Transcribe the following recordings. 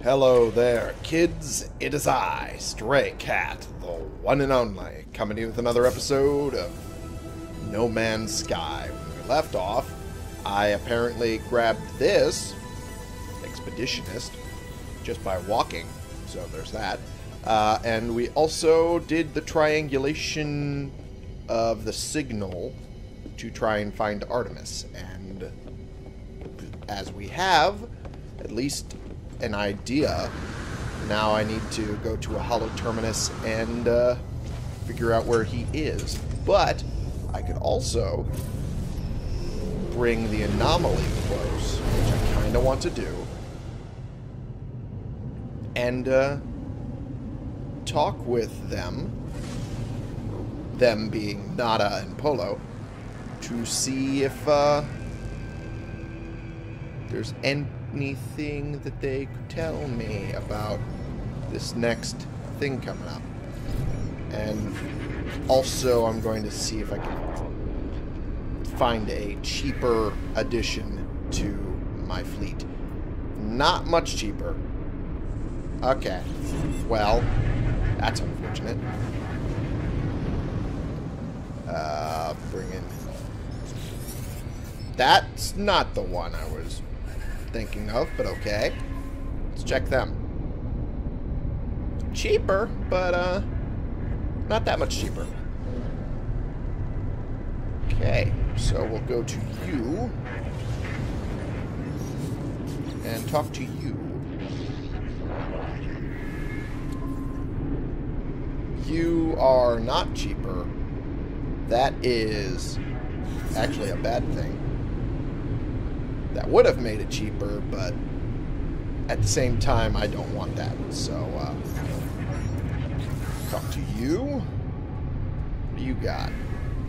Hello there, kids. It is I, Stray Cat, the one and only, coming to you with another episode of No Man's Sky. When we left off, I apparently grabbed this expeditionist just by walking, so there's that. Uh, and we also did the triangulation of the signal to try and find Artemis. And as we have, at least an idea. Now I need to go to a hollow terminus and uh, figure out where he is. But I could also bring the anomaly close, which I kind of want to do, and uh, talk with them, them being Nada and Polo, to see if uh, there's anything that they could tell me about this next thing coming up. And also, I'm going to see if I can find a cheaper addition to my fleet. Not much cheaper. Okay. Well, that's unfortunate. Uh, bring in... That's not the one I was thinking of, but okay. Let's check them. Cheaper, but uh, not that much cheaper. Okay, so we'll go to you and talk to you. You are not cheaper. That is actually a bad thing that would have made it cheaper, but at the same time, I don't want that. So, uh, talk to you. What do you got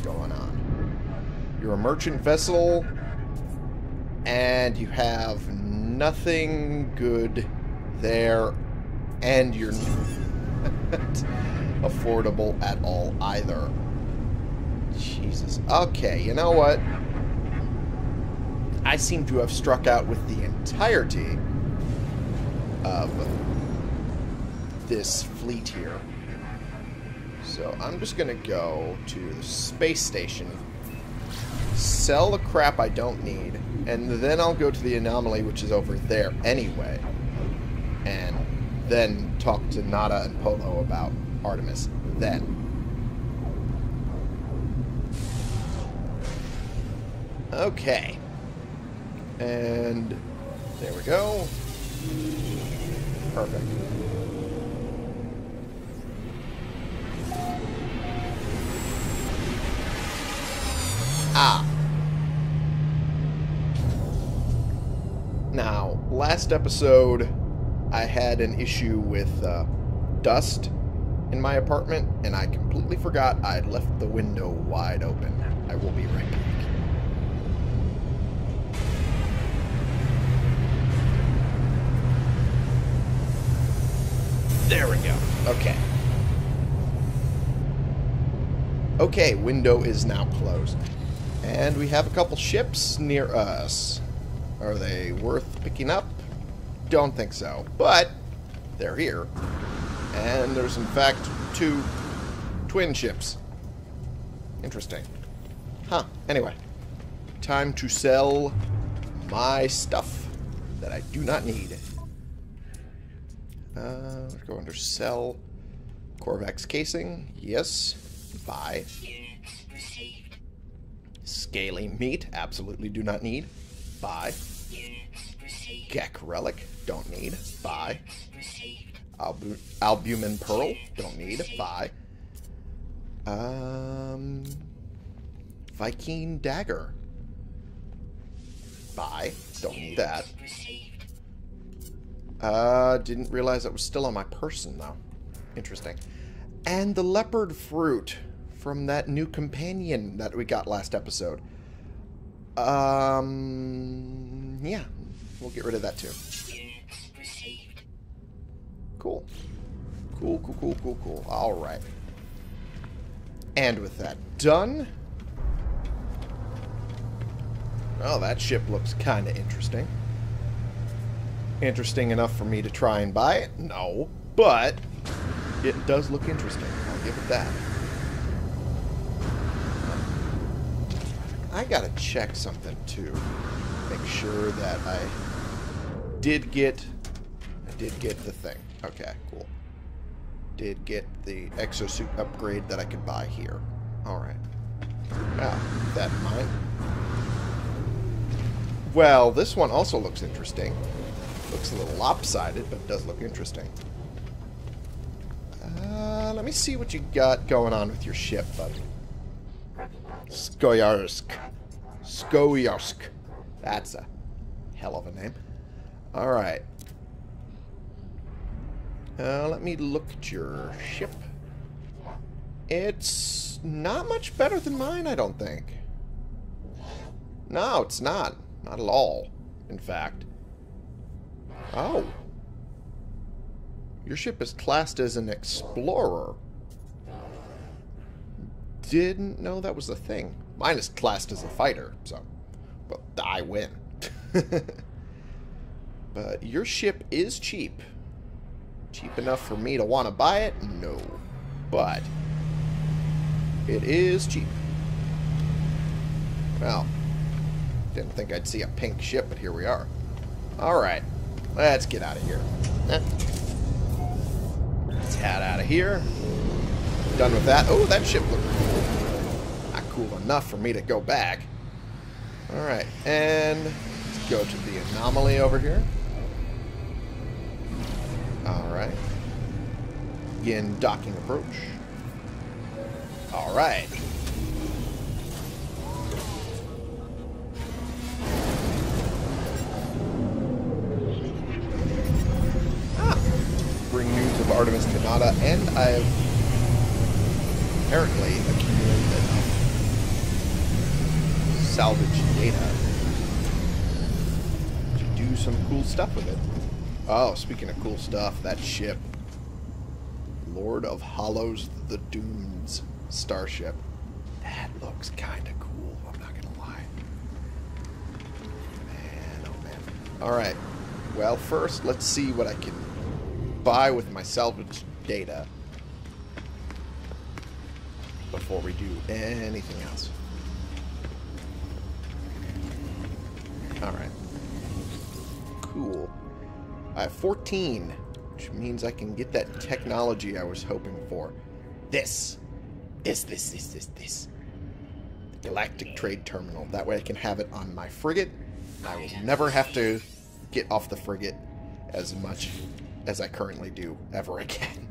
going on? You're a merchant vessel, and you have nothing good there, and you're not affordable at all either. Jesus. Okay, you know what? I seem to have struck out with the entirety of this fleet here. So I'm just going to go to the space station, sell the crap I don't need, and then I'll go to the anomaly, which is over there anyway, and then talk to Nada and Polo about Artemis then. Okay. And there we go. Perfect. Ah. Now, last episode, I had an issue with uh, dust in my apartment, and I completely forgot I'd left the window wide open. I will be right back. There we go. Okay. Okay, window is now closed. And we have a couple ships near us. Are they worth picking up? Don't think so. But, they're here. And there's in fact two twin ships. Interesting. Huh. Anyway. Time to sell my stuff that I do not need. Uh, let's go under sell. Corvax casing. Yes. Buy. Scaly meat. Absolutely do not need. Buy. Gek relic. Don't need. Buy. Albu albumen pearl. Don't need. Buy. Um, Vy'keen dagger. Buy. Don't need that. Uh, didn't realize it was still on my person, though. Interesting. And the leopard fruit from that new companion that we got last episode. Um, yeah, we'll get rid of that too. Cool. Cool, cool, cool, cool, cool. All right. And with that done... Oh, that ship looks kind of interesting. Interesting enough for me to try and buy it? No. But it does look interesting. I'll give it that. I gotta check something too. Make sure that I did get I did get the thing. Okay, cool. Did get the exosuit upgrade that I could buy here. Alright. Now, ah, that mind. Well, this one also looks interesting. Looks a little lopsided, but does look interesting. Uh, let me see what you got going on with your ship, buddy. Skoyarsk. Skoyarsk. That's a hell of a name. Alright. Uh, let me look at your ship. It's not much better than mine, I don't think. No, it's not. Not at all, in fact. Oh. Your ship is classed as an explorer. Didn't know that was a thing. Mine is classed as a fighter, so... Well, I win. but your ship is cheap. Cheap enough for me to want to buy it? No. But... It is cheap. Well, didn't think I'd see a pink ship, but here we are. Alright, let's get out of here. Eh. Let's head out of here. Done with that. Oh, that ship looked cool. Not cool enough for me to go back. Alright, and let's go to the anomaly over here. Alright. Begin docking approach. Alright. Artemis to Nada, and I've apparently accumulated enough salvage data to do some cool stuff with it. Oh, speaking of cool stuff, that ship. Lord of Hollows the Dunes starship. That looks kind of cool, I'm not going to lie. Man, oh man. Alright. Well, first, let's see what I can buy with my salvage data before we do anything else. Alright. Cool. I have 14, which means I can get that technology I was hoping for. This. This, this, this, this, this. The Galactic Trade Terminal. That way I can have it on my frigate. I will never have to get off the frigate as much as I currently do ever again.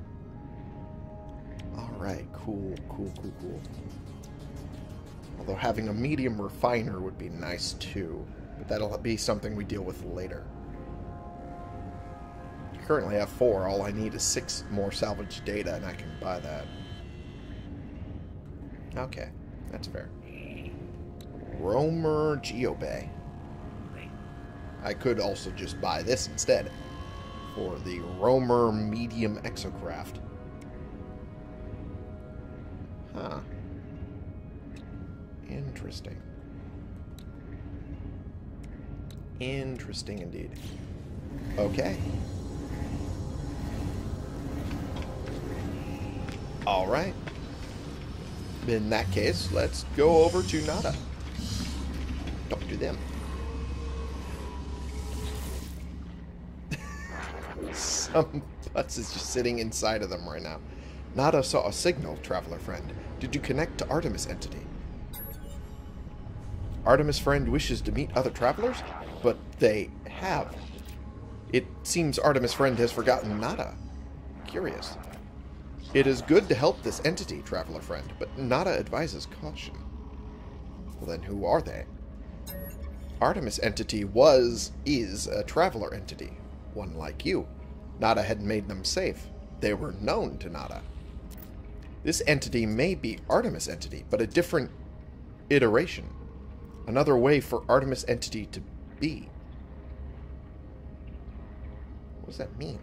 Alright, cool, cool, cool, cool. Although having a medium refiner would be nice too. But that'll be something we deal with later. I currently have four. All I need is six more salvage data and I can buy that. Okay, that's fair. Roamer Geobay. I could also just buy this instead for the Roamer Medium Exocraft. Huh. Interesting. Interesting indeed. Okay. Alright. In that case, let's go over to Nada. Talk to them. Putz is just sitting inside of them right now. Nada saw a signal, traveler friend. Did you connect to Artemis entity? Artemis friend wishes to meet other travelers? But they have. It seems Artemis friend has forgotten Nada. Curious. It is good to help this entity, traveler friend, but Nada advises caution. Well then who are they? Artemis entity was, is a traveler entity, one like you. Nada had made them safe. They were known to Nada. This entity may be Artemis entity, but a different iteration. Another way for Artemis entity to be. What does that mean?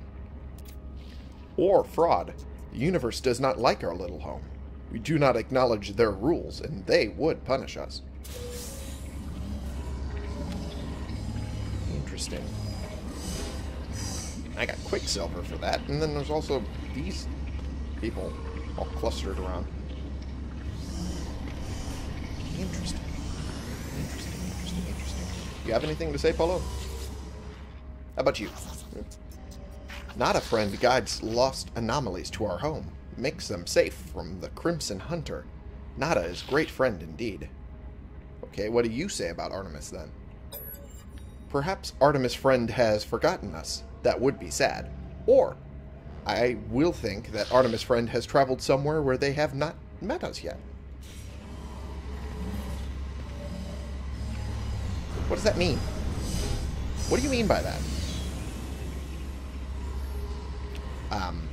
Or fraud. The universe does not like our little home. We do not acknowledge their rules, and they would punish us. Interesting. I got Quicksilver for that. And then there's also these people all clustered around. Interesting. Interesting, interesting, interesting. You have anything to say, Polo? How about you? Nada friend guides lost anomalies to our home, makes them safe from the Crimson Hunter. Nada is great friend indeed. Okay, what do you say about Artemis then? Perhaps Artemis friend has forgotten us. That would be sad. Or, I will think that Artemis friend has traveled somewhere where they have not met us yet. What does that mean? What do you mean by that? Um.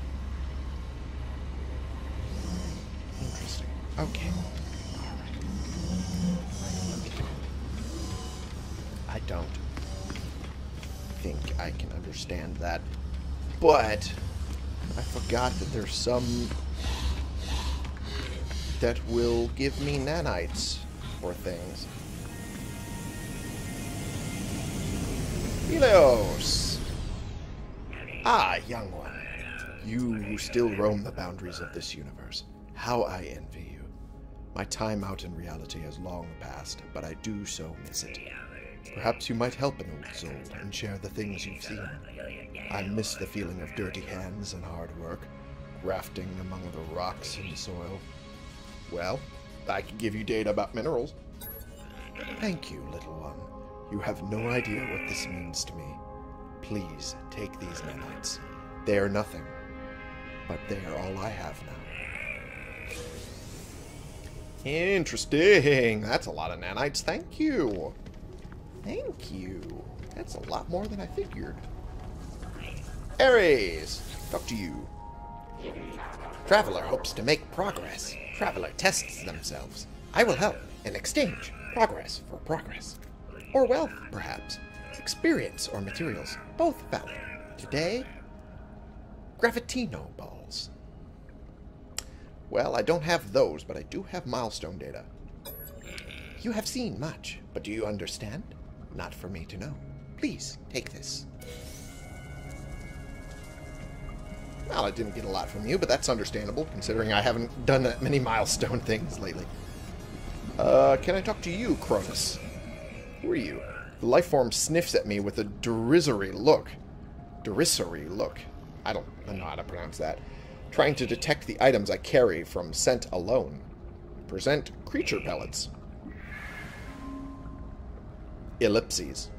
Interesting. Okay. I don't think I can understand that. But I forgot that there's some that will give me nanites or things. Helios! Ah, young one. You still roam the boundaries of this universe. How I envy you. My time out in reality has long passed, but I do so miss it. Perhaps you might help an old soul and share the things you've seen. I miss the feeling of dirty hands and hard work, grafting among the rocks and soil. Well, I can give you data about minerals. Thank you, little one. You have no idea what this means to me. Please take these nanites. They are nothing, but they are all I have now. Interesting. That's a lot of nanites. Thank you. Thank you. That's a lot more than I figured. Ares, talk to you. Traveler hopes to make progress. Traveler tests themselves. I will help in exchange. Progress for progress. Or wealth, perhaps. Experience or materials. Both valid. Today, Gravitino balls. Well, I don't have those, but I do have milestone data. You have seen much, but do you understand? Not for me to know. Please, take this. Well, I didn't get a lot from you, but that's understandable, considering I haven't done that many milestone things lately. Uh, can I talk to you, Cronus? Who are you? The life form sniffs at me with a derisory look. Derisory look. I don't I know how to pronounce that. Trying to detect the items I carry from scent alone. Present creature pellets. Ellipses.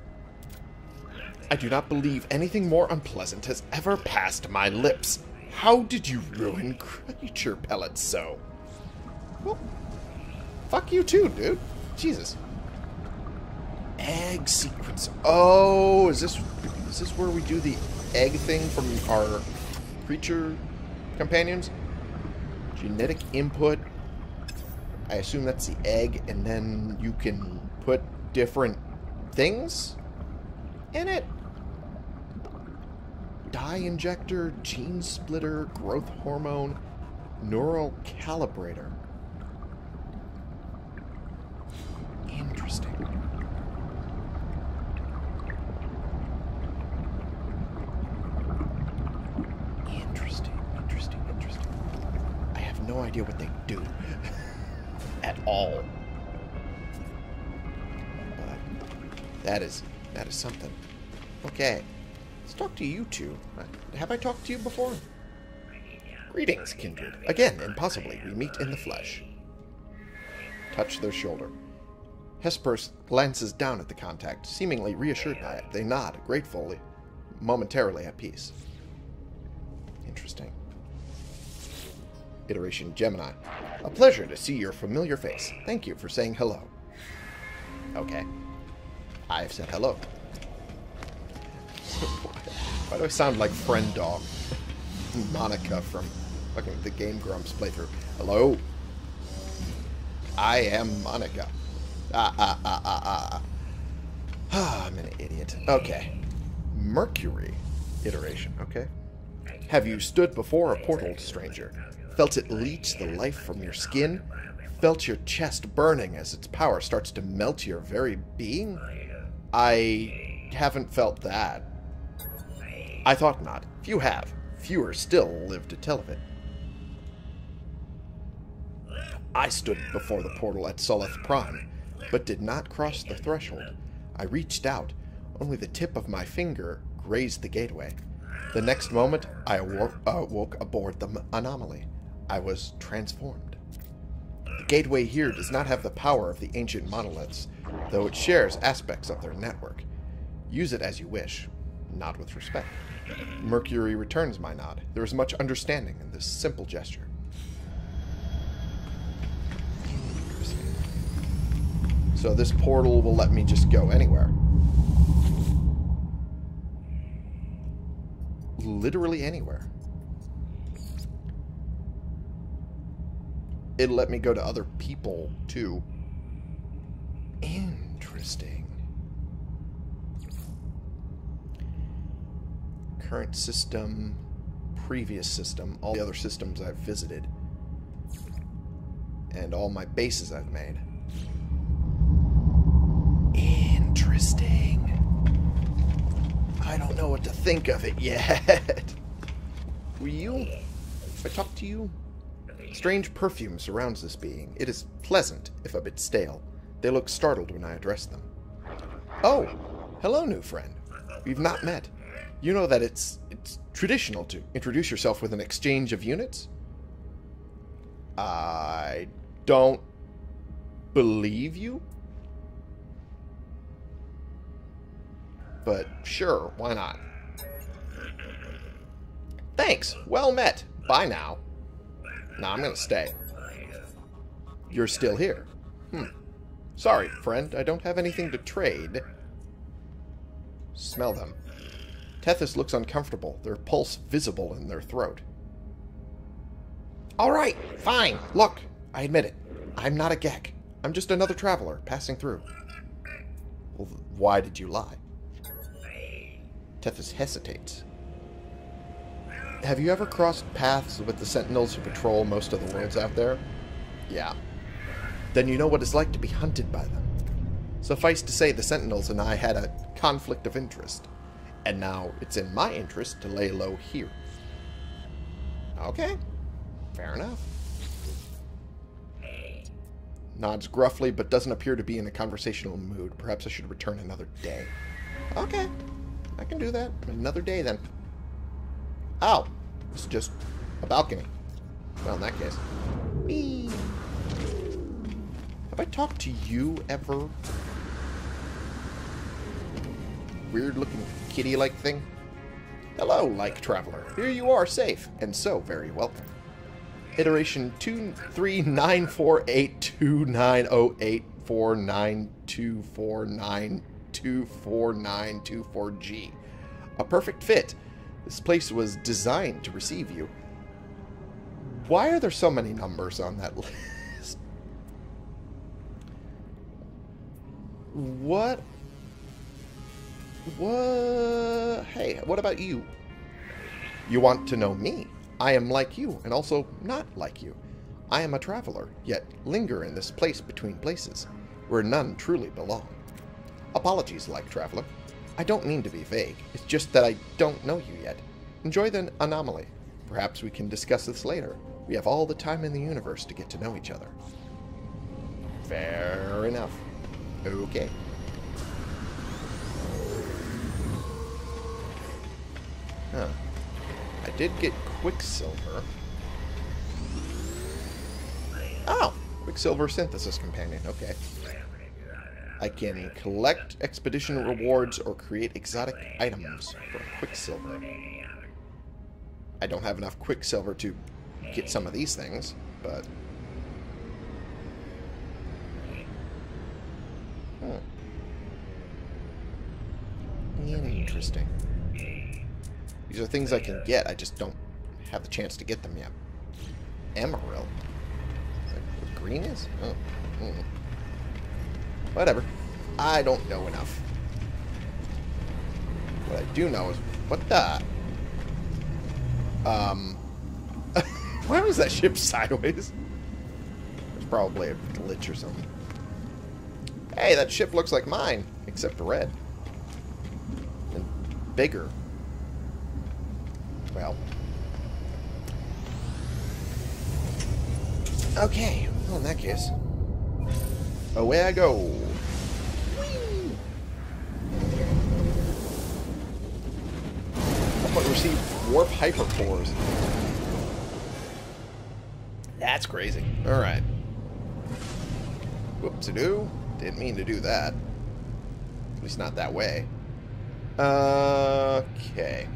I do not believe anything more unpleasant has ever passed my lips. How did you ruin creature pellets so? Well, fuck you too, dude. Jesus. Egg sequence. Oh, is this is this where we do the egg thing from our creature companions? Genetic input. I assume that's the egg, and then you can put different things in it. Dye injector, gene splitter, growth hormone, neural calibrator. Something. Okay. Let's talk to you two. Have I talked to you before? Greetings, kindred. Again, and possibly, we meet in the flesh. Touch their shoulder. Hesperus glances down at the contact, seemingly reassured by it. They nod, gratefully, momentarily at peace. Interesting. Iteration Gemini. A pleasure to see your familiar face. Thank you for saying hello. Okay. I've said hello. Why do I sound like friend dog? Monica from fucking the Game Grumps playthrough. Hello? I am Monica. Ah, ah, ah, ah, ah. Ah, I'm an idiot. Okay. Mercury iteration, okay? Have you stood before a portal, stranger? Felt it leach the life from your skin? Felt your chest burning as its power starts to melt your very being? I haven't felt that. I thought not. Few have. Fewer still live to tell of it. I stood before the portal at Sulith Prime, but did not cross the threshold. I reached out. Only the tip of my finger grazed the gateway. The next moment, I awoke, awoke aboard the anomaly. I was transformed. The gateway here does not have the power of the ancient monoliths, though it shares aspects of their network. Use it as you wish, not with respect. Mercury returns my nod. There is much understanding in this simple gesture. So this portal will let me just go anywhere. Literally anywhere. It'll let me go to other people, too. Interesting. Current system, previous system, all the other systems I've visited, and all my bases I've made. Interesting. I don't know what to think of it yet. Were you? I talk to you? Strange perfume surrounds this being. It is pleasant, if a bit stale. They look startled when I address them. Oh, hello, new friend. We've not met. You know that it's it's traditional to introduce yourself with an exchange of units? I don't believe you? But sure, why not? Thanks. Well met. Bye now. Nah, I'm gonna stay. You're still here. Hmm. Sorry, friend. I don't have anything to trade. Smell them. Tethys looks uncomfortable, their pulse visible in their throat. Alright, fine. Look, I admit it. I'm not a Gek. I'm just another traveler, passing through. Well, why did you lie? Tethys hesitates. Have you ever crossed paths with the Sentinels who patrol most of the worlds out there? Yeah. Then you know what it's like to be hunted by them. Suffice to say, the Sentinels and I had a conflict of interest. And now it's in my interest to lay low here. Okay. Fair enough. Nods gruffly, but doesn't appear to be in a conversational mood. Perhaps I should return another day. Okay. I can do that. Another day, then. Oh. It's just a balcony. Well, in that case. Whee. Have I talked to you ever? Weird-looking kitty-like thing? Hello, like traveler. Here you are, safe, and so very welcome. Iteration 239482904924924924924G. A perfect fit. This place was designed to receive you. Why are there so many numbers on that list? What? What? Hey, what about you? You want to know me? I am like you, and also not like you. I am a traveler, yet linger in this place between places, where none truly belong. Apologies, like traveler. I don't mean to be vague. It's just that I don't know you yet. Enjoy the anomaly. Perhaps we can discuss this later. We have all the time in the universe to get to know each other. Fair enough. Okay. Huh. I did get Quicksilver. Oh! Quicksilver Synthesis Companion. Okay. I can collect expedition rewards or create exotic items from Quicksilver. I don't have enough Quicksilver to get some of these things, but... Hmm. Interesting. These are things I can get, I just don't have the chance to get them yet. Emerald. What green is? Oh. Mm. Whatever. I don't know enough. What I do know is... What the... Um... Why was that ship sideways? There's probably a glitch or something. Hey, that ship looks like mine, except red. And bigger. Well. Okay, well, in that case, away I go. But receive warp hypercores. That's crazy. Alright. Whoops-a-doo. Didn't mean to do that. At least not that way. Okay.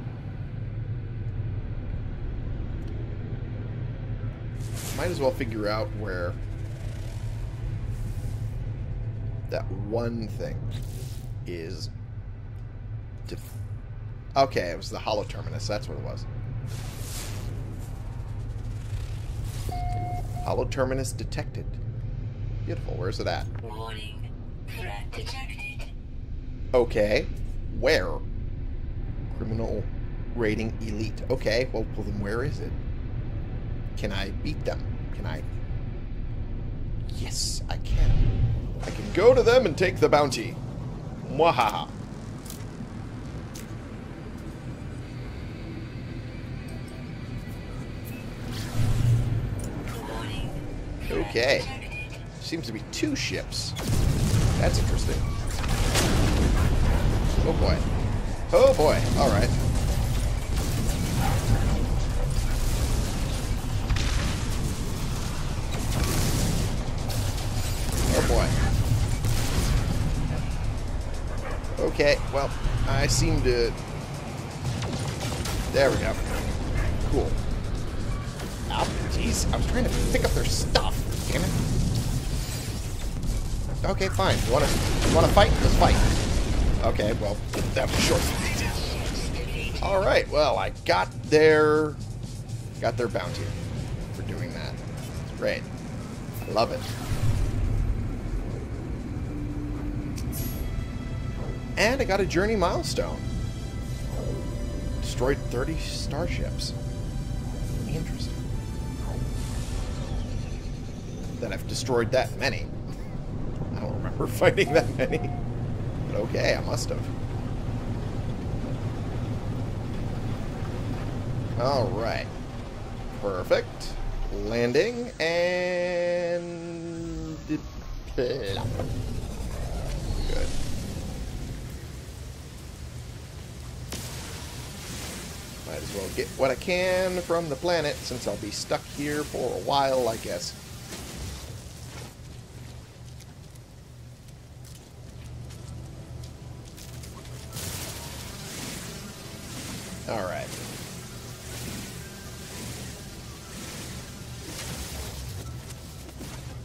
Might as well figure out where that one thing is. okay, it was the hollow terminus. That's what it was. Hollow terminus detected. Beautiful. Where's it at? Warning. Threat detected. Okay. Where? Criminal rating elite. Okay, well, well then where is it? Can I beat them? Can I? Yes, I can. I can go to them and take the bounty. Mwahaha. Okay. Seems to be two ships. That's interesting. Oh boy. Oh boy. Alright. Okay, well, I seem to... There we go. Cool. Oh, jeez. I was trying to pick up their stuff. Damn it. Okay, fine. You wanna you wanna fight? Let's fight. Okay, well, that was short. Alright, well, I got their got their bounty for doing that. It's great. I love it. And I got a journey milestone. Destroyed 30 starships. Interesting. That I've destroyed that many. I don't remember fighting that many. But okay, I must have. Alright. Perfect. Landing and... Good. Might as well get what I can from the planet since I'll be stuck here for a while, I guess. Alright.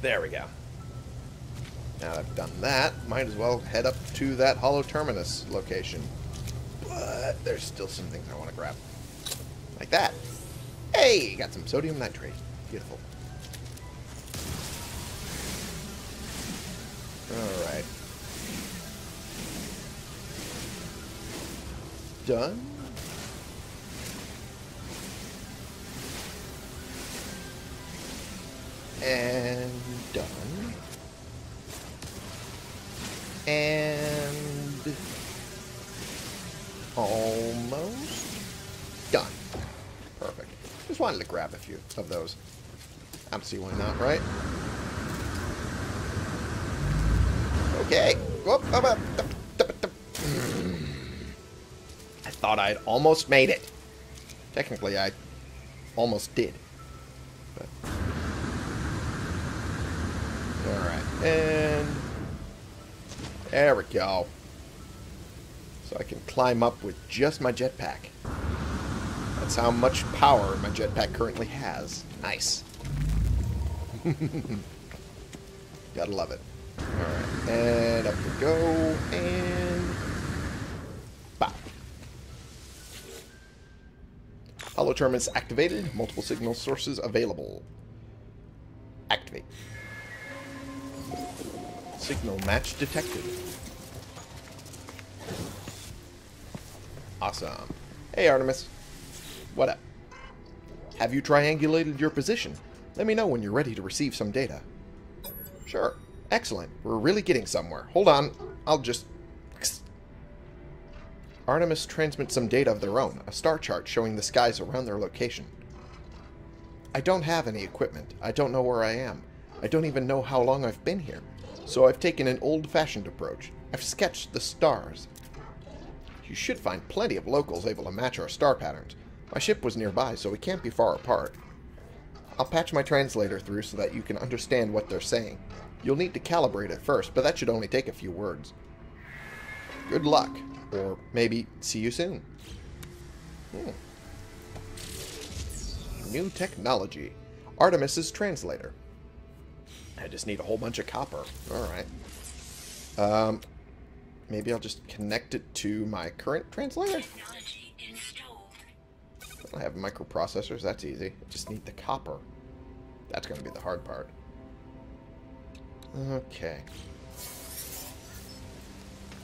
There we go. Now I've done that, might as well head up to that Hollow Terminus location. But there's still some things I want to grab. Hey, got some sodium nitrate. Beautiful. Alright. Done. Few of those. I don't see why not, right? Okay. I thought I'd almost made it. Technically, I almost did. But... Alright, and... There we go. So I can climb up with just my jetpack. That's how much power my jetpack currently has. Nice. Gotta love it. Alright, and up we go, and... Bop. Hollow terminus activated. Multiple signal sources available. Activate. Signal match detected. Awesome. Hey, Artemis. What up? Have you triangulated your position? Let me know when you're ready to receive some data. Sure. Excellent. We're really getting somewhere. Hold on. I'll just... Artemis transmits some data of their own, a star chart showing the skies around their location. I don't have any equipment. I don't know where I am. I don't even know how long I've been here. So I've taken an old-fashioned approach. I've sketched the stars. You should find plenty of locals able to match our star patterns. My ship was nearby, so we can't be far apart. I'll patch my translator through so that you can understand what they're saying. You'll need to calibrate it first, but that should only take a few words. Good luck. Or maybe see you soon. Hmm. New technology. Artemis's translator. I just need a whole bunch of copper. Alright. Um, maybe I'll just connect it to my current translator? Technology installed. I have microprocessors. That's easy. I just need the copper. That's going to be the hard part. Okay.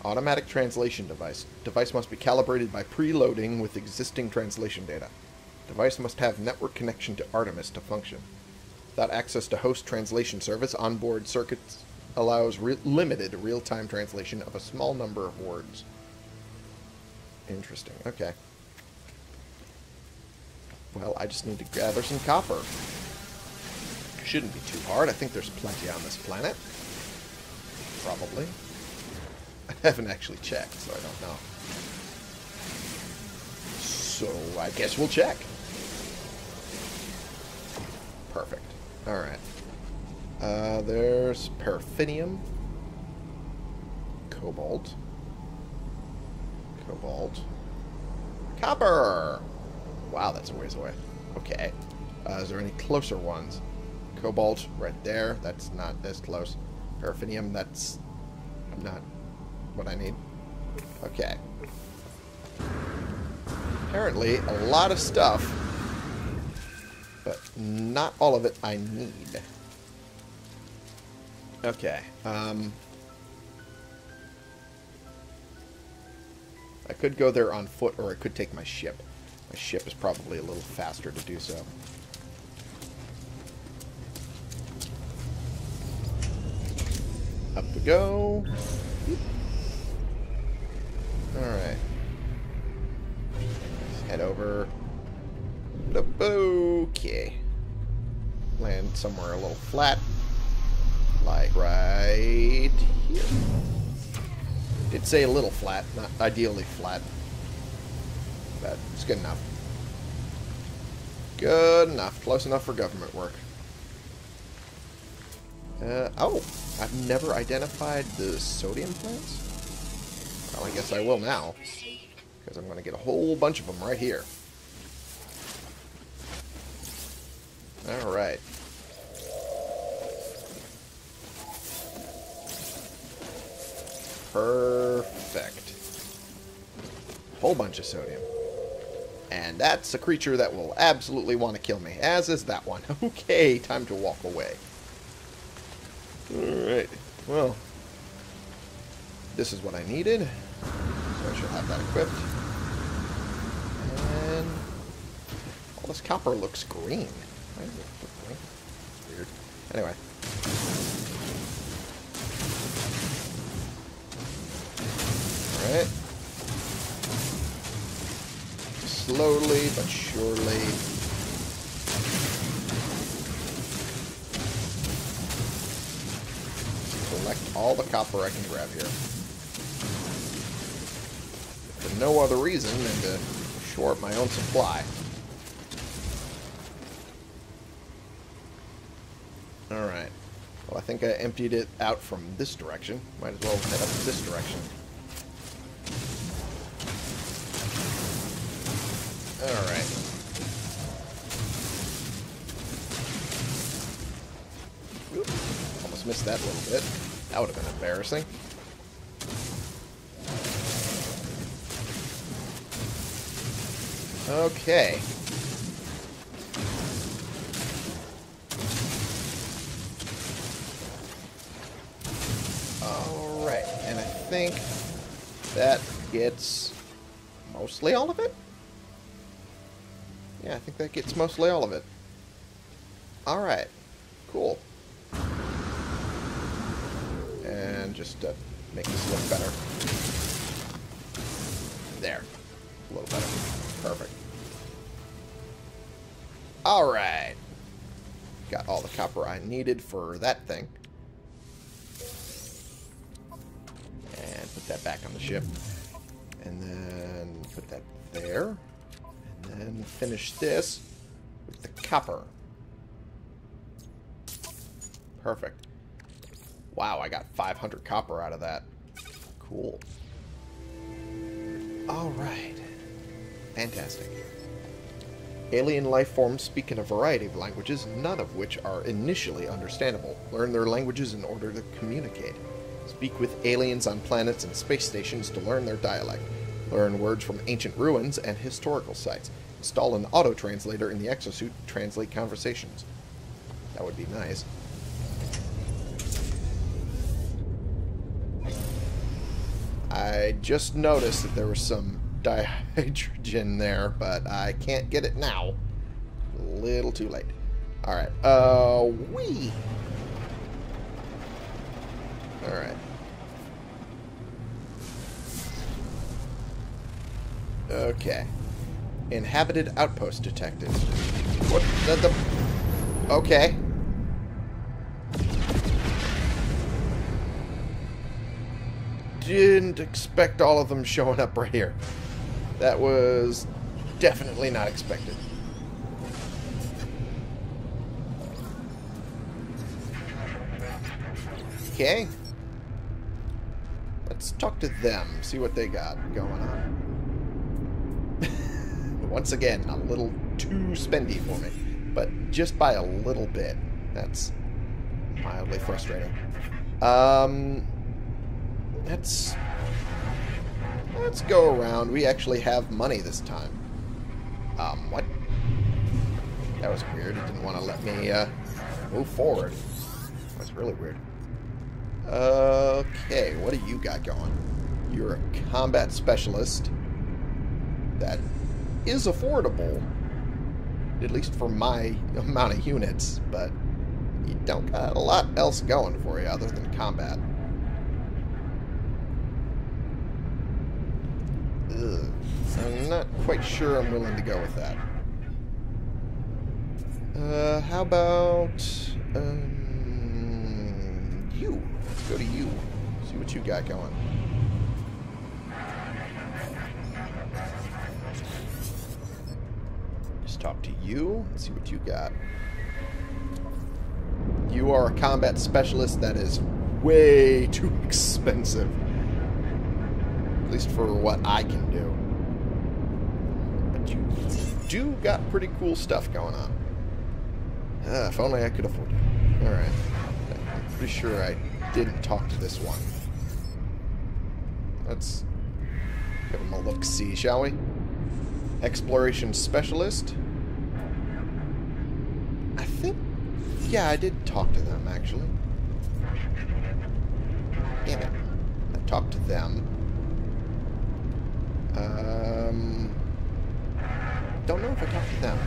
Automatic translation device. Device must be calibrated by preloading with existing translation data. Device must have network connection to Artemis to function. Without access to host translation service, onboard circuits allows re limited real-time translation of a small number of words. Interesting. Okay. Well, I just need to gather some copper. Shouldn't be too hard. I think there's plenty on this planet. Probably. I haven't actually checked, so I don't know. So I guess we'll check. Perfect. Alright. Uh, there's paraffinium. Cobalt. Cobalt. Copper! Wow, that's a ways away. Okay. Uh, is there any closer ones? Cobalt, right there. That's not this close. Paraffinium, that's not what I need. Okay. Apparently, a lot of stuff, but not all of it I need. Okay. Um, I could go there on foot, or I could take my ship. My ship is probably a little faster to do so. Up we go. Alright. Head over. Okay. Land somewhere a little flat. Like right here. Did say a little flat, not ideally flat. But it's good enough. Good enough. Close enough for government work. Uh, oh, I've never identified the sodium plants? Well, I guess I will now. Because I'm going to get a whole bunch of them right here. Alright. Perfect. Whole bunch of sodium. And that's a creature that will absolutely want to kill me, as is that one. Okay, time to walk away. Alright, well, this is what I needed. So I should have that equipped. And all this copper looks green. Why does it look green? It's weird. Anyway. Alright. Slowly but surely. Collect all the copper I can grab here. For no other reason than to shore up my own supply. Alright. Well, I think I emptied it out from this direction. Might as well head up this direction. Missed that little bit. That would have been embarrassing. Okay. Alright, and I think that gets mostly all of it? Yeah, I think that gets mostly all of it. Alright, cool. And just to make this look better. There. A little better. Perfect. Alright. Got all the copper I needed for that thing. And put that back on the ship. And then put that there. And then finish this with the copper. Perfect. Wow, I got 500 copper out of that. Cool. Alright. Fantastic. Alien life forms speak in a variety of languages, none of which are initially understandable. Learn their languages in order to communicate. Speak with aliens on planets and space stations to learn their dialect. Learn words from ancient ruins and historical sites. Install an auto-translator in the exosuit to translate conversations. That would be nice. I just noticed that there was some dihydrogen there, but I can't get it now. A little too late. Alright, uh, we. Alright. Okay. Inhabited outpost detected. What the, the... Okay. Didn't expect all of them showing up right here. That was definitely not expected. Okay. Let's talk to them, see what they got going on. Once again, a little too spendy for me, but just by a little bit. That's mildly frustrating. Um, let's let's go around. We actually have money this time. Um, what? That was weird. It didn't want to let me uh, move forward. That was really weird. Okay, what do you got going? You're a combat specialist. That is affordable. At least for my amount of units, but you don't got a lot else going for you other than combat. Ugh. I'm not quite sure I'm willing to go with that. Uh, how about um, you? Let's go to you. See what you got going. Just talk to you and see what you got. You are a combat specialist that is way too expensive. At least for what I can do. But you do got pretty cool stuff going on. Ah, if only I could afford it. Alright. I'm pretty sure I didn't talk to this one. Let's give him a look-see, shall we? Exploration Specialist. I think... Yeah, I did talk to them, actually. Damn it. I talked to them. Um, don't know if I talked to them.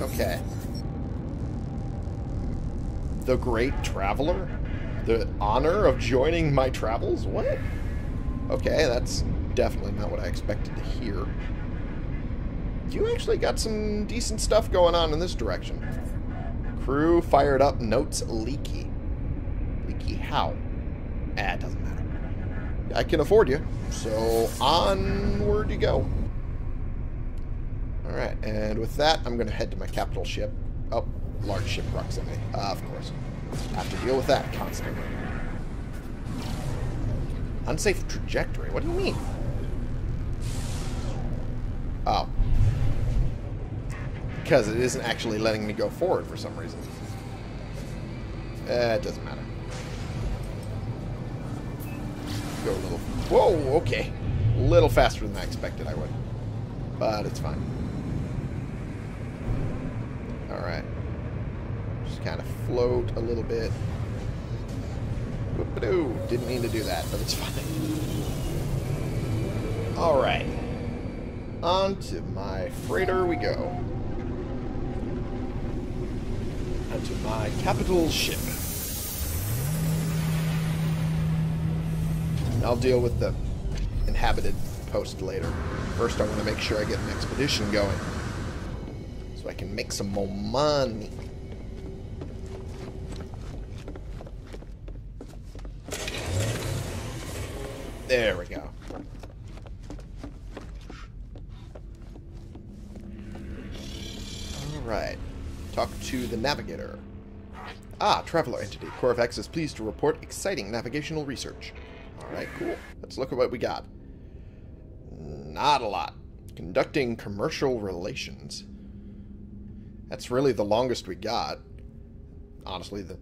Okay. The Great Traveler? The honor of joining my travels? What? Okay, that's definitely not what I expected to hear. You actually got some decent stuff going on in this direction. Crew fired up, notes leaky. Leaky how? Ah, it doesn't matter. I can afford you, so onward you go. Alright, and with that, I'm going to head to my capital ship. Oh, large ship rocks proximity. Uh, of course. I have to deal with that constantly. Unsafe trajectory? What do you mean? Oh. Because it isn't actually letting me go forward for some reason. Eh, it doesn't matter. Go a little... Whoa, okay. A little faster than I expected I would. But it's fine. Alright. Just kind of float a little bit. Whoop-a-doo. Didn't mean to do that, but it's fine. Alright. On to my freighter we go. And to my capital ship. I'll deal with the inhabited post later. First, I want to make sure I get an expedition going. So I can make some more money. There we go. Alright. Talk to the navigator. Ah, traveler entity. Corvax is pleased to report exciting navigational research. Alright, cool. Let's look at what we got. Not a lot. Conducting commercial relations. That's really the longest we got. Honestly, the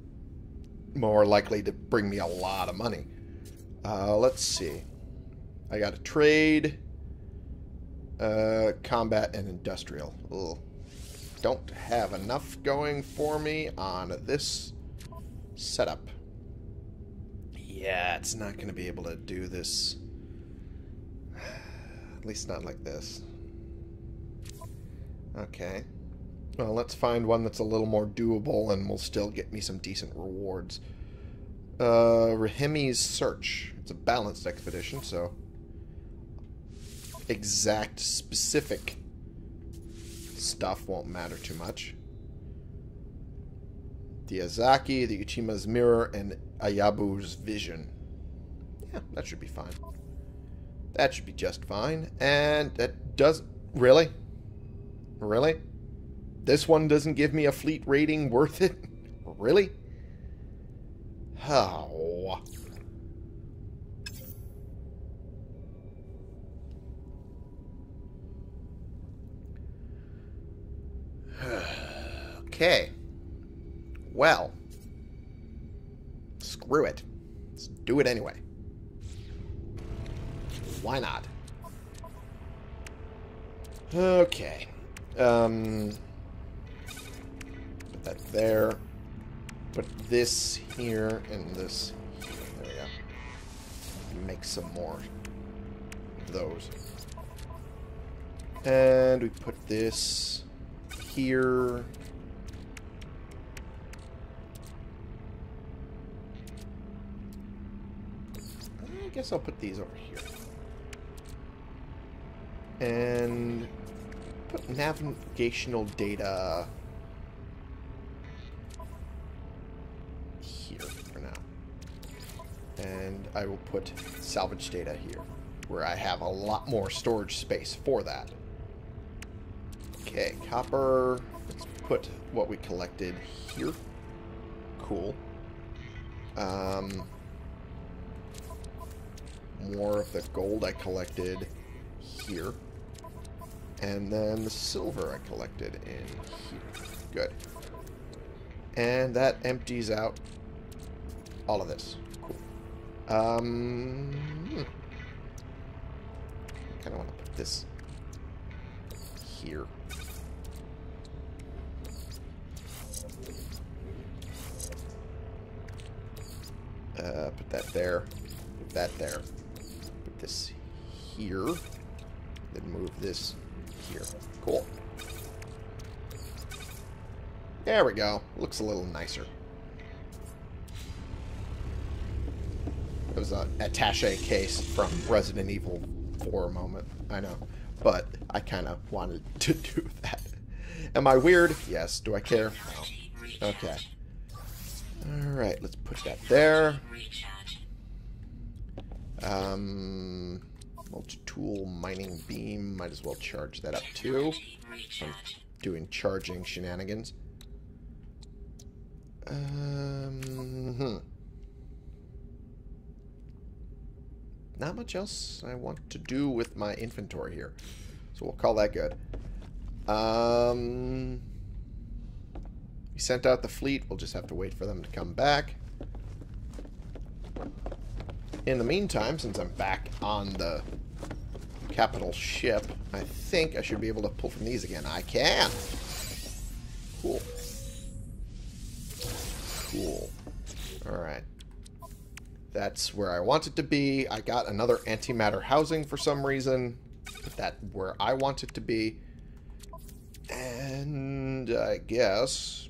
more likely to bring me a lot of money. Uh, let's see. I got a trade, uh, combat, and industrial. Ugh. Don't have enough going for me on this setup. Yeah, it's not going to be able to do this. At least not like this. Okay. Well, let's find one that's a little more doable and will still get me some decent rewards. Uh, Rahimi's Search. It's a balanced expedition, so exact, specific stuff won't matter too much. The Diazaki, the Uchima's Mirror, and Ayabu's Vision. Yeah, that should be fine. That should be just fine. And that does... Really? Really? This one doesn't give me a fleet rating worth it? Really? How? okay. Well. Screw it. Let's do it anyway. Why not? Okay. Um, put that there. Put this here and this here. There we go. Make some more of those. And we put this here. I guess I'll put these over here. And put navigational data here for now. And I will put salvage data here, where I have a lot more storage space for that. Okay, copper. Let's put what we collected here. Cool. Um, more of the gold I collected here. And then the silver I collected in here. Good. And that empties out all of this. Cool. Um, hmm. kind of want to put this here. Uh, put that there. Put that there. Here. Then move this here. Cool. There we go. Looks a little nicer. It was a attache case from Resident Evil for a moment. I know. But I kind of wanted to do that. Am I weird? Yes. Do I care? No. Okay. Alright, let's put that there. Um, multi-tool mining beam. Might as well charge that up too. I'm doing charging shenanigans. Um, hmm. Not much else I want to do with my inventory here. So we'll call that good. Um, we sent out the fleet. We'll just have to wait for them to come back. In the meantime, since I'm back on the capital ship, I think I should be able to pull from these again. I can! Cool. Cool. Alright. That's where I want it to be. I got another antimatter housing for some reason. Put that where I want it to be. And I guess...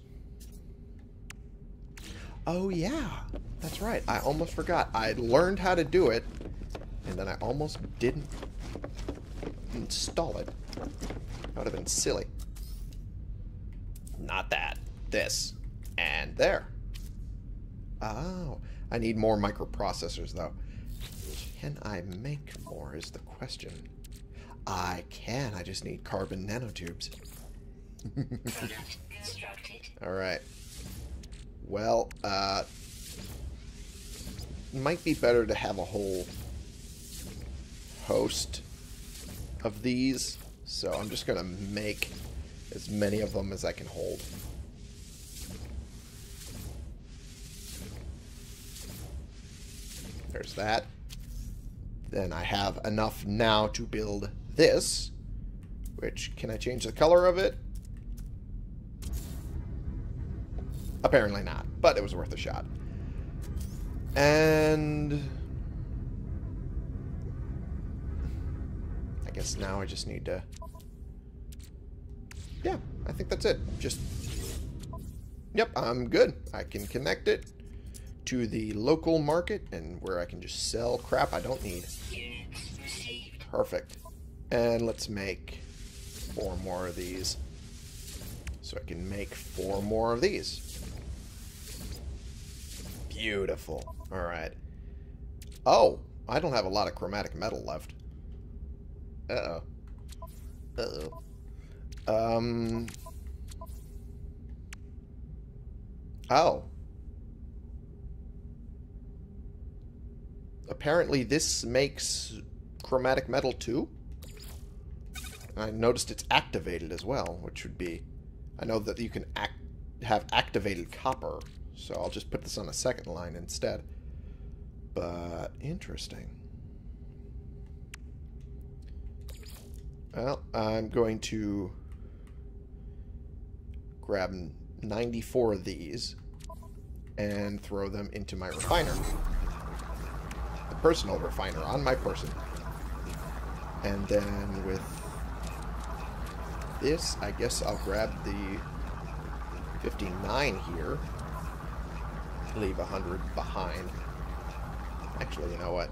Oh, yeah. That's right. I almost forgot. I learned how to do it, and then I almost didn't install it. That would have been silly. Not that. This. And there. Oh. I need more microprocessors, though. Can I make more is the question. I can. I just need carbon nanotubes. Alright. Well, uh... Might be better to have a whole host of these. So I'm just going to make as many of them as I can hold. There's that. Then I have enough now to build this. Which, can I change the color of it? Apparently not, but it was worth a shot. And... I guess now I just need to... Yeah, I think that's it. Just... Yep, I'm good. I can connect it to the local market and where I can just sell crap I don't need. Perfect. And let's make four more of these. So I can make four more of these. Beautiful. Alright. Oh, I don't have a lot of chromatic metal left. Uh-oh. Uh-oh. Um... Oh. Apparently this makes chromatic metal too? I noticed it's activated as well, which would be... I know that you can act, have activated copper, so I'll just put this on a second line instead. But, interesting. Well, I'm going to grab 94 of these and throw them into my refiner. The personal refiner on my person. And then with this, I guess I'll grab the 59 here. Leave 100 behind. Actually, you know what?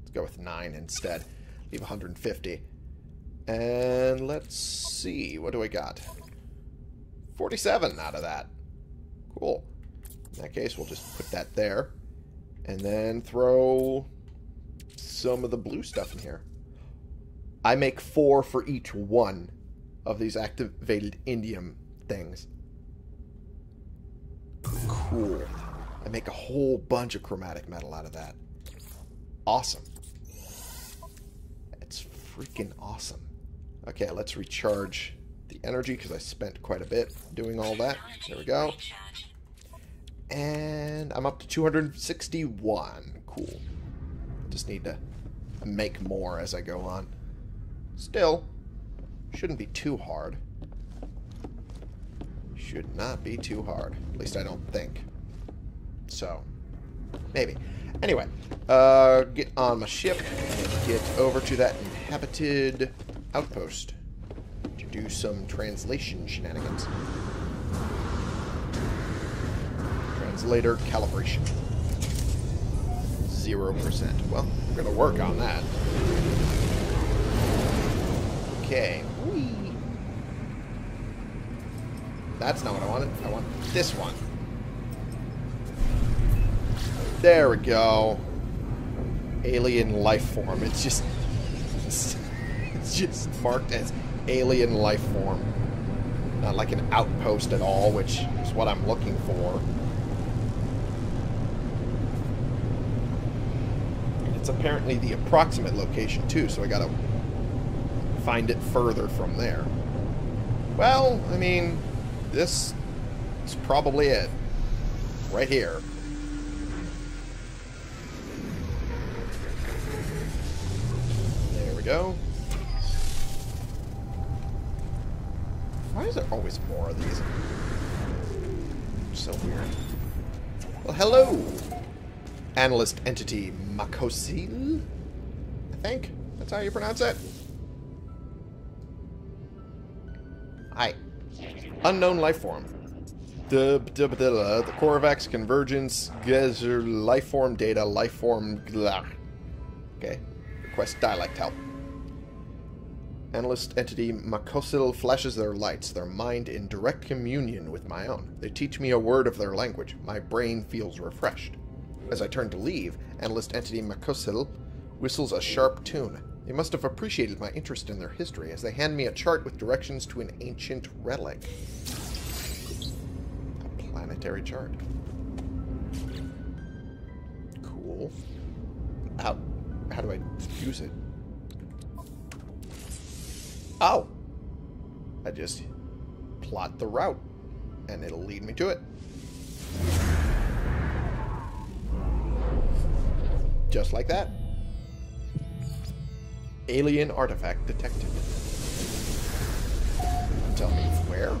Let's go with 9 instead. Leave 150. And let's see. What do I got? 47 out of that. Cool. In that case, we'll just put that there. And then throw some of the blue stuff in here. I make four for each one of these activated indium things. Cool. I make a whole bunch of chromatic metal out of that. Awesome. It's freaking awesome. Okay, let's recharge the energy because I spent quite a bit doing all that. There we go. And I'm up to 261. Cool. Just need to make more as I go on. Still, shouldn't be too hard. Should not be too hard. At least I don't think. So, maybe. Anyway, uh, get on my ship and get over to that inhabited outpost to do some translation shenanigans. Translator calibration. 0%. Well, we're going to work on that. Okay. Whee. That's not what I wanted. I want this one. There we go. Alien life form. It's just... It's, it's just marked as alien life form. Not like an outpost at all, which is what I'm looking for. It's apparently the approximate location, too, so I gotta find it further from there. Well, I mean, this is probably it. Right here. There we go. Why is there always more of these? So weird. Well, hello! Analyst entity Makosil? I think. That's how you pronounce it. Unknown life form. The, Corvax Convergence Gezer Lifeform Data Lifeform blah. Okay. Request dialect help. Analyst entity Makosil flashes their lights, their mind in direct communion with my own. They teach me a word of their language. My brain feels refreshed. As I turn to leave, analyst entity Makosil whistles a sharp tune. They must have appreciated my interest in their history as they hand me a chart with directions to an ancient relic. A planetary chart. Cool. How, how do I use it? Oh! I just plot the route, and it'll lead me to it. Just like that. Alien artifact detected. Tell me where?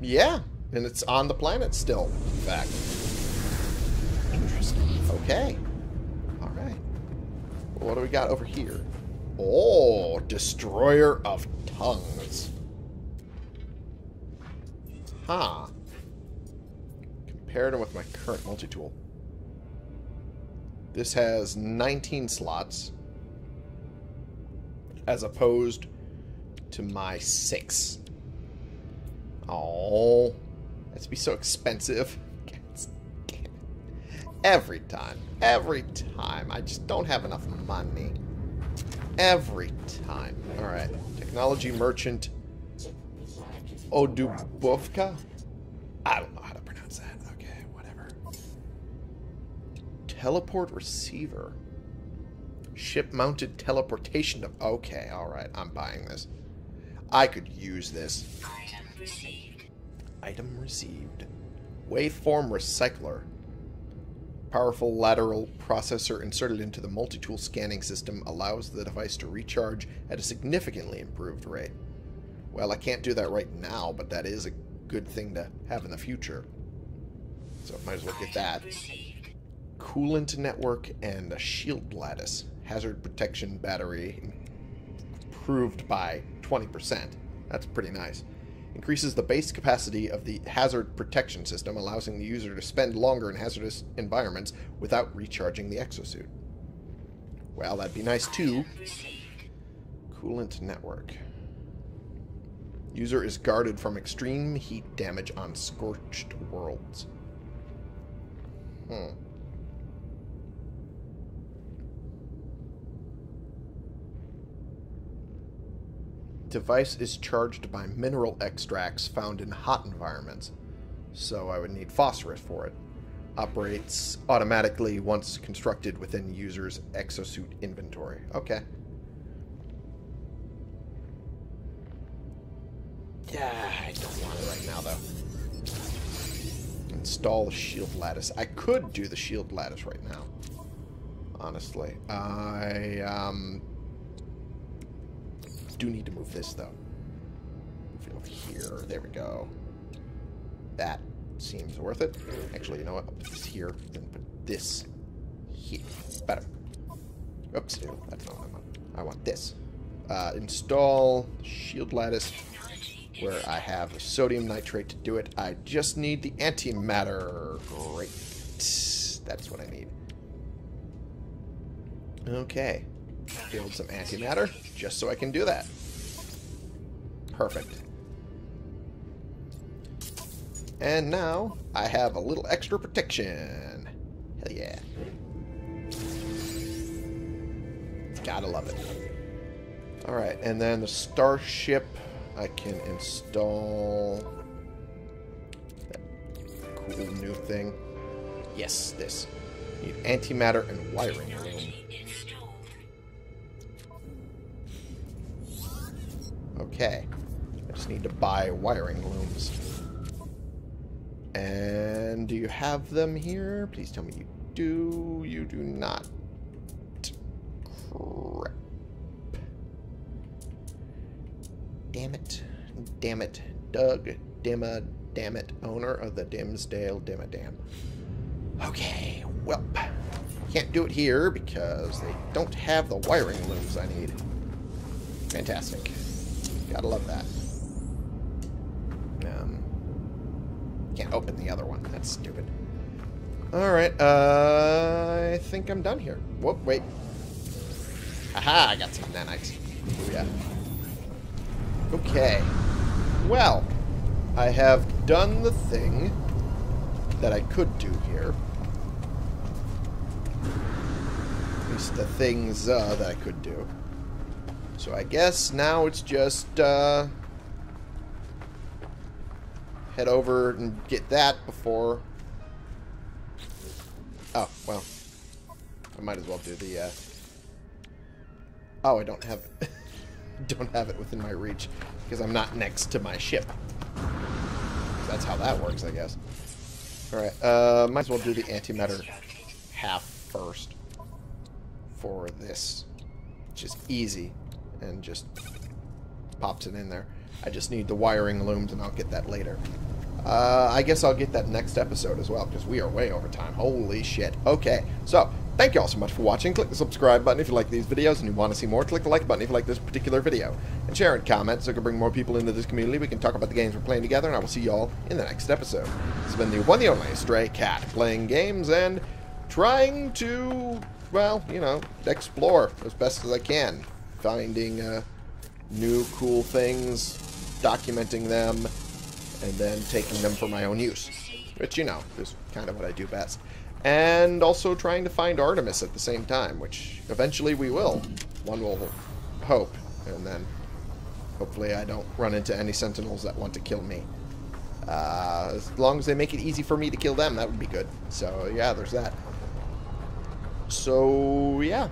Yeah, and it's on the planet still, in fact. Interesting. Okay. Alright. Well, what do we got over here? Oh, Destroyer of Tongues. Huh. Compared with my current multi-tool. This has 19 slots as opposed to my 6. Oh, that's be so expensive. Every time. Every time. I just don't have enough money. Every time. Alright. Technology merchant Odubovka? I don't know how to pronounce that. Okay, whatever. Teleport receiver. Ship mounted teleportation of okay, alright, I'm buying this. I could use this. Item received. Item received. Waveform recycler. Powerful lateral processor inserted into the multi-tool scanning system allows the device to recharge at a significantly improved rate. Well, I can't do that right now, but that is a good thing to have in the future. So might as well get that. Coolant network and a shield lattice. Hazard protection battery improved by 20%. That's pretty nice. Increases the base capacity of the hazard protection system, allowing the user to spend longer in hazardous environments without recharging the exosuit. Well, that'd be nice too. Coolant network. User is guarded from extreme heat damage on scorched worlds. Hmm. Device is charged by mineral extracts found in hot environments, so I would need phosphorus for it. Operates automatically once constructed within user's exosuit inventory. Okay. Yeah, I don't want it right now, though. Install the shield lattice. I could do the shield lattice right now. Honestly. I, um... Do need to move this, though. Move it over here. There we go. That seems worth it. Actually, you know what? I'll put this here, then put this here. Better. Oops, that's not what I want. I want this. Uh, install shield lattice where I have a sodium nitrate to do it. I just need the antimatter. Great. That's what I need. Okay. Build some antimatter just so I can do that. Perfect. And now I have a little extra protection. Hell yeah. Gotta love it. Alright, and then the starship I can install cool new thing. Yes, this. Need antimatter and wiring Okay. I just need to buy wiring looms. And do you have them here? Please tell me you do. You do not. Crap. Damn it. Damn it. Doug Dimma Damn it. Owner of the Dimmsdale Dimma Dam. Okay. Well. Can't do it here because they don't have the wiring looms I need. Fantastic. Gotta love that. Um, can't open the other one. That's stupid. Alright, uh, I think I'm done here. Whoop, wait. Aha, I got some nanites. Oh, yeah. Okay. Well, I have done the thing that I could do here. At least the things uh, that I could do. So I guess now it's just uh, head over and get that before... Oh, well. I might as well do the... Uh... Oh, I don't have... don't have it within my reach because I'm not next to my ship. That's how that works, I guess. Alright, uh, might as well do the antimatter half first for this. Which is easy and just pops it in there. I just need the wiring looms and I'll get that later. Uh, I guess I'll get that next episode as well because we are way over time. Holy shit. Okay, so thank you all so much for watching. Click the subscribe button if you like these videos and you want to see more. Click the like button if you like this particular video. And share and comment so we can bring more people into this community. We can talk about the games we're playing together and I will see you all in the next episode. This has been the one the only Stray Cat playing games and trying to, well, you know, explore as best as I can. Finding uh, new cool things, documenting them, and then taking them for my own use. Which, you know, is kind of what I do best. And also trying to find Artemis at the same time, which eventually we will. One will hope. And then hopefully I don't run into any sentinels that want to kill me. Uh, as long as they make it easy for me to kill them, that would be good. So, yeah, there's that. So, yeah.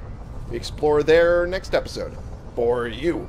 Explore there next episode. For you.